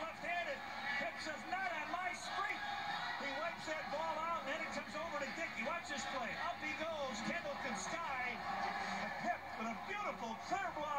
left-handed. Pitch is not on my street. He wipes that ball out, and then it comes over to Dickey. Watch this play. Up he goes. Kendall can sky. A hip with a beautiful clear block.